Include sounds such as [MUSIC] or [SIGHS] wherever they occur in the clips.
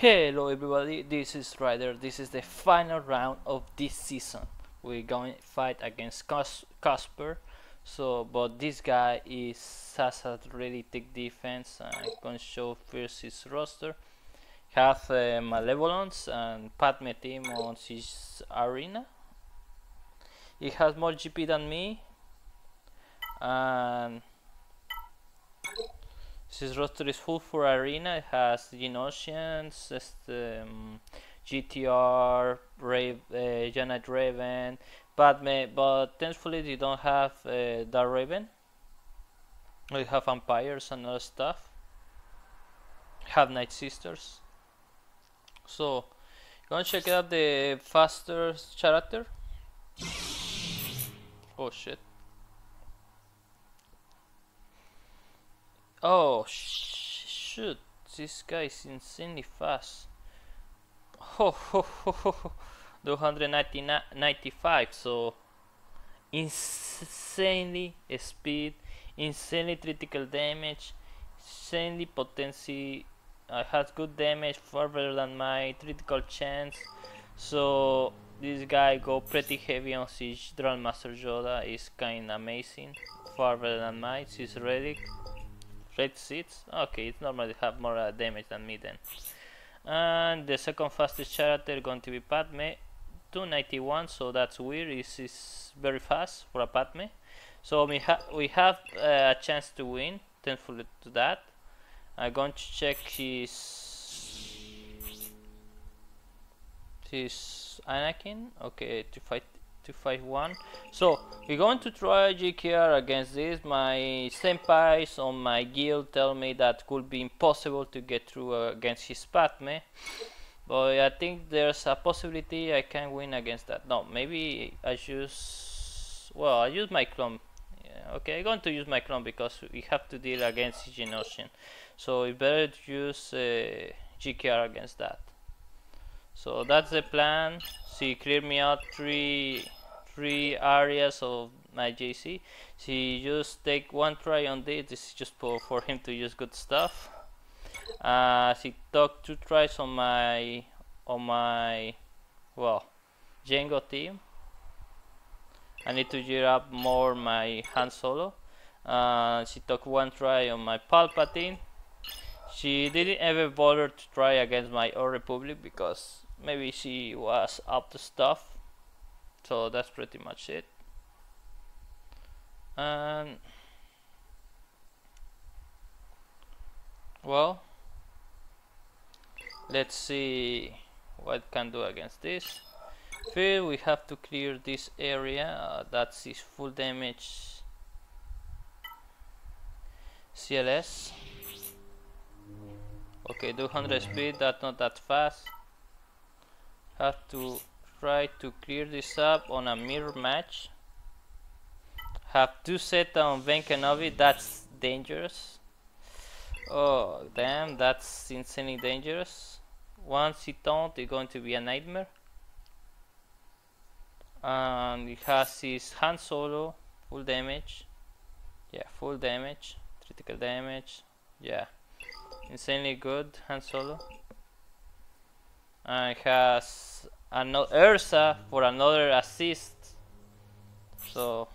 Hello everybody, this is Rayder. This is the final round of this season. We're going to fight against Cas Casper. So, but this guy is has a really thick defense. I'm gonna show first his roster. Have uh, Malevolence and Padme team on his arena. He has more GP than me, and his roster is full for arena. It has Geonosians, um, GTR, Rave, uh, Janet Raven, Padme, but thankfully they don't have uh, Darth Revan. We have vampires and other stuff. Have Night Sisters. So, go and check out the faster character. Oh shit. Oh sh shoot, this guy is insanely fast. Oh, ho, ho, ho, 295, so insanely speed, insanely critical damage, insanely potency. I uh, has good damage, far better than my critical chance. So this guy go pretty heavy on Siege. Grandmaster Yoda is kinda amazing, far better than mine. His relic red seeds okay it normally have more uh, damage than me then. And the second fastest character going to be Padme. 291 so that's weird. This is very fast for a Padme. So we, ha we have uh, a chance to win thankfully to that. I'm going to check his his Anakin. Okay to fight 251 so we're going to try GKR against this. My senpais on my guild tell me that could be impossible to get through uh, against his Padme. But I think there's a possibility I can win against that. No maybe I use well I use my clone. Yeah, okay I'm going to use my clone because we have to deal against Geonosian. So we better use uh, GKR against that. So that's the plan. She clear me out three three areas of my JC. She just take one try on this. This is just for, for him to use good stuff. Uh, she took two tries on my on my well Jango team. I need to gear up more my Han Solo. Uh, she took one try on my Palpatine. She didn't ever bother to try against my Old Republic because maybe she was up to stuff so that's pretty much it. And well let's see what can do against this. First we have to clear this area uh, that's his full damage. CLS okay 200 speed that's not that fast. Have to try to clear this up on a mirror match. Have two set on Ben Kenobi that's dangerous. Oh damn that's insanely dangerous. Once he don't it's going to be a nightmare. And he has his Han Solo full damage. Yeah full damage critical damage. Yeah insanely good Han Solo. And has another Ursa for another assist. So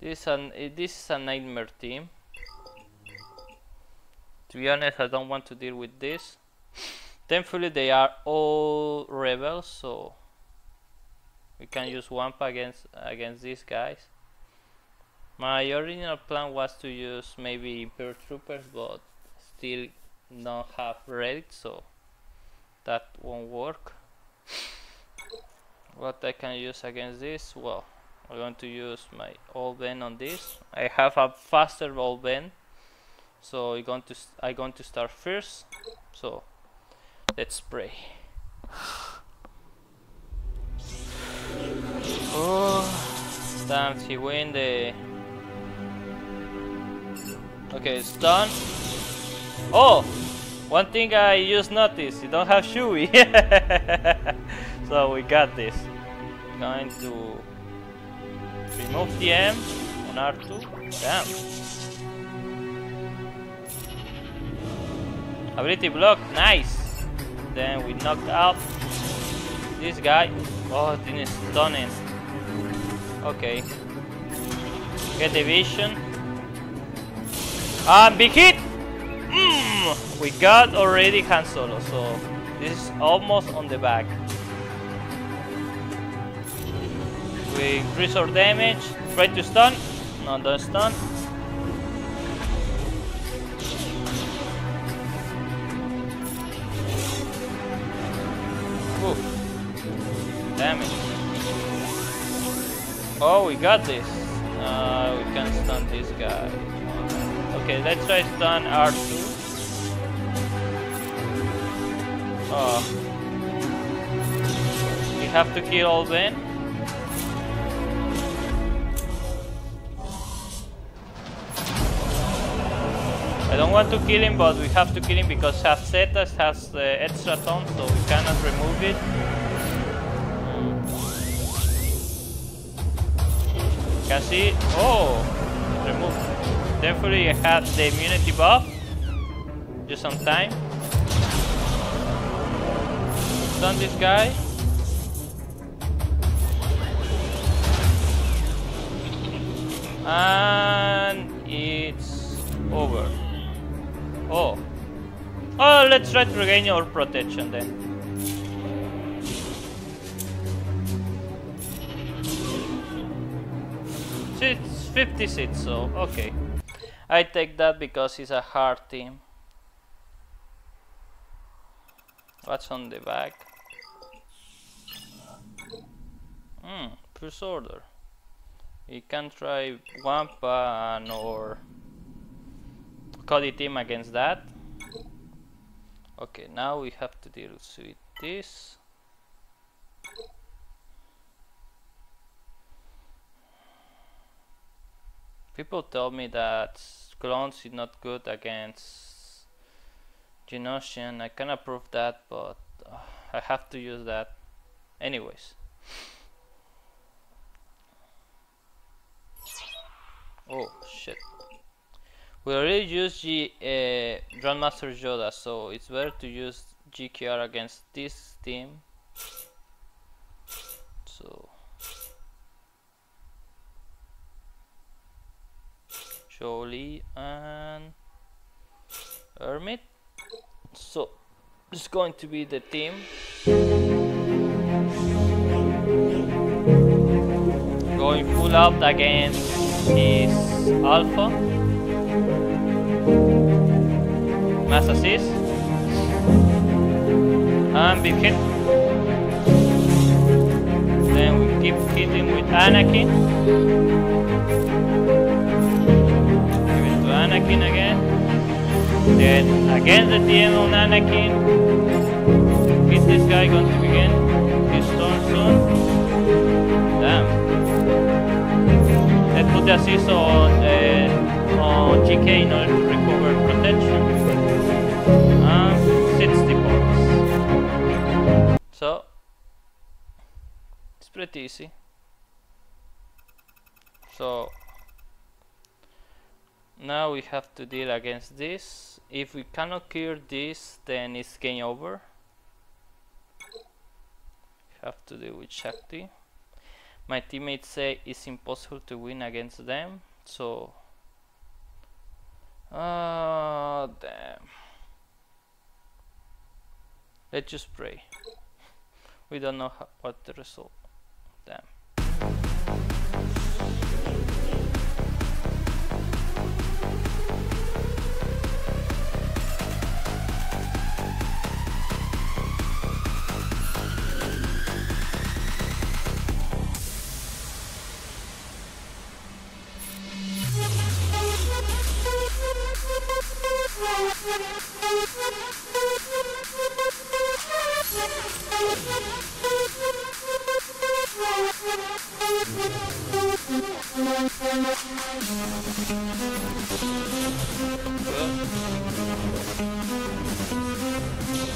this is an eh, this is a nightmare team. To be honest, I don't want to deal with this. [LAUGHS] Thankfully, they are all rebels, so we can use Wampa against against these guys. My original plan was to use maybe Imperial Troopers, but still don't have relics, so that won't work. What I can use against this? Well I'm going to use my old Ben on this. I have a faster old Ben so I'm going to I'm going to start first. So let's pray. [SIGHS] Oh damn he win the okay it's done. Oh one thing I just noticed, you don't have Chewie. [LAUGHS] so we got this. Going to remove the M on R2. Damn. Ability block, nice. Then we knocked out this guy. Oh, this is stunning. Okay. Get the vision. And big hit! Mm, we got already Han Solo, so this is almost on the back. We increase our damage. Try to stun. No, don't stun. Ooh. Damage. Oh, we got this. Uh, we can stun this guy. Okay, let's try stun R2. Oh. We have to kill all Ben. I don't want to kill him, but we have to kill him because Zetas has the extra tone, so we cannot remove it. Can see? Oh, remove. Thankfully, I had the immunity buff. Just some time. Stun this guy. And it's over. Oh. Oh, let's try to regain our protection then. It's 56, so okay. I take that because it's a hard team. What's on the back? Hmm, first order. You can try Wampa or Cody team against that. Okay, now we have to deal with this. People tell me that clones is not good against Geonosian. I cannot prove that, but uh, I have to use that. Anyways. Oh shit. We already used G, uh, Grandmaster Yoda, so it's better to use GKR against this team. So Jolee and Hermit. So is going to be the team. Going full out against his Alpha. Mass assist. And big hit. Then we keep hitting with Anakin. Anakin again. Then again the TM on Anakin. Hit this guy going to begin his turn soon. Damn. Let's put the assist on, uh, on GK in order to recover protection. And 60 points. So, it's pretty easy. So, now we have to deal against this. If we cannot clear this, then it's game over. Have to deal with Shakti. My teammates say it's impossible to win against them, so... Ah, damn. Let's just pray. [LAUGHS] We don't know what the result. Damn.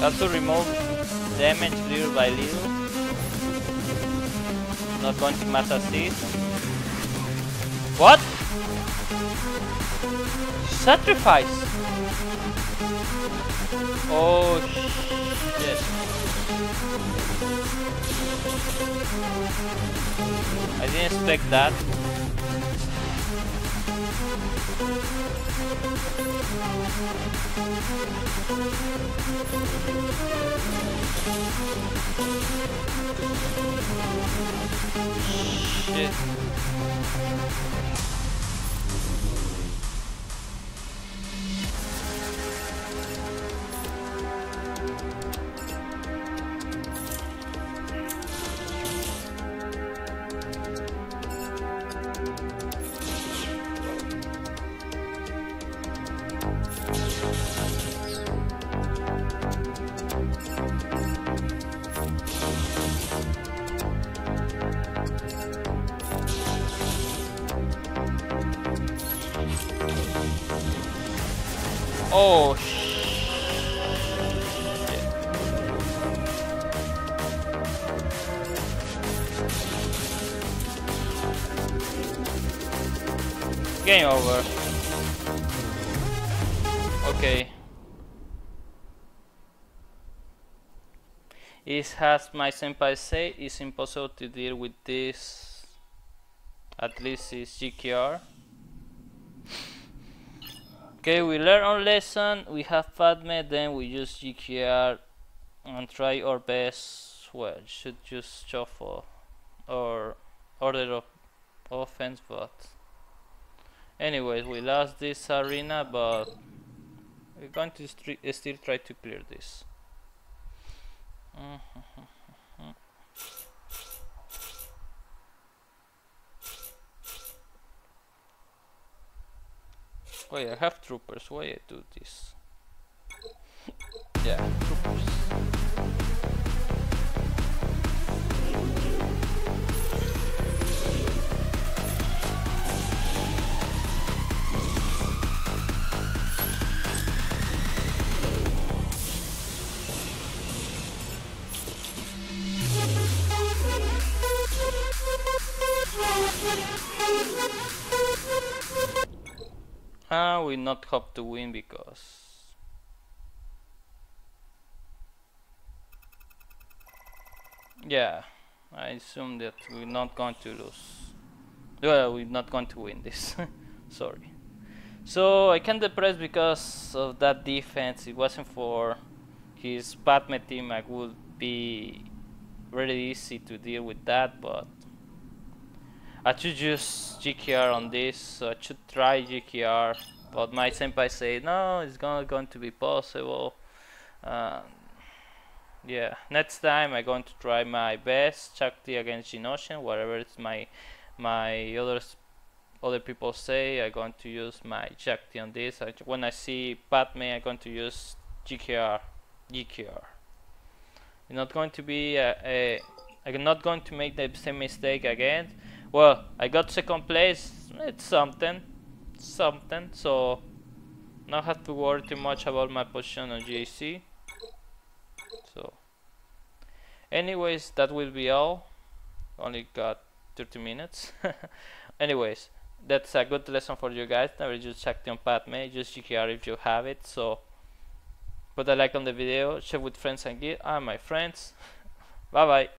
Have to remove damage little by little. Not going to mass assist. What? Sacrifice! Oh shit. I didn't expect that. Shit. Oh shit. Game over. Okay. It has my senpai say it's impossible to deal with this. At least it's GKR. Okay, we learn our lesson, we have Padme, then we use GKR and try our best. Well, should just shuffle or order of offense, but anyways, we lost this arena, but we're going to still try to clear this. Mm -hmm. Wait, I have troopers. Why I do this? [LAUGHS] yeah, troopers. We not hope to win because yeah, I assume that we're not going to lose. Well, we're not going to win this. [LAUGHS] Sorry. So I can depress because of that defense. It wasn't for his Padme team. I would be really easy to deal with that, but I should use GKR on this, so I should try GKR, but my senpai say no, it's not going to be possible. Uh, yeah, next time I'm going to try my best Shakti against Geonosian, whatever it's my my others other people say, I'm going to use my Shakti on this. I, when I see Padme, I'm going to use GKR, GKR. It's not going to be a, a I'm not going to make the same mistake again well, I got second place. It's something, something. So not have to worry too much about my position on GAC. So, anyways, that will be all. Only got 30 minutes. [LAUGHS] anyways, that's a good lesson for you guys. Never just check on Padme. Just GKR if you have it. So, put a like on the video, share with friends and give. Ah, my friends. [LAUGHS] bye bye.